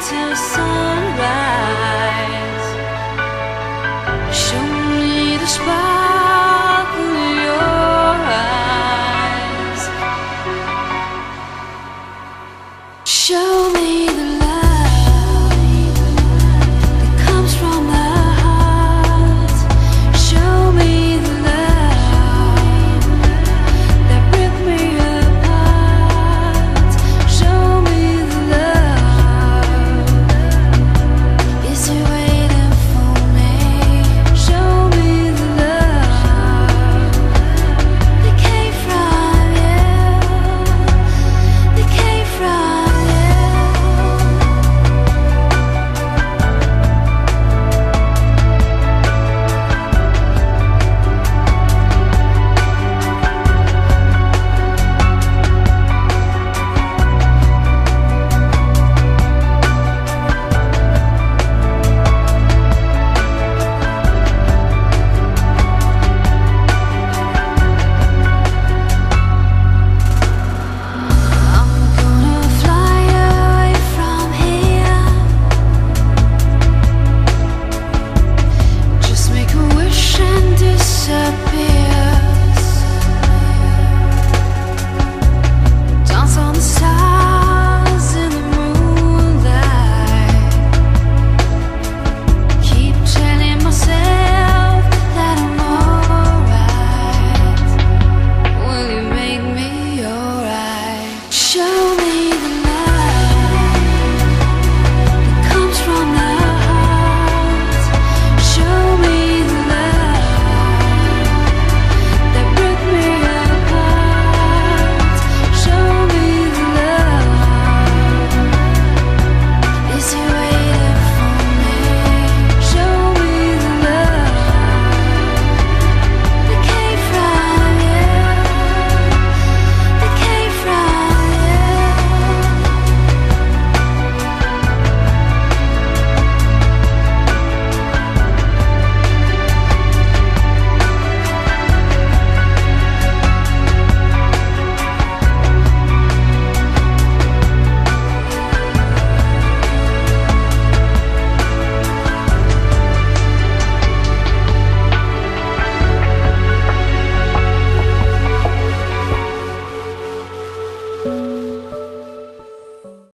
until sunrise. Show me the spark in your eyes. Show me the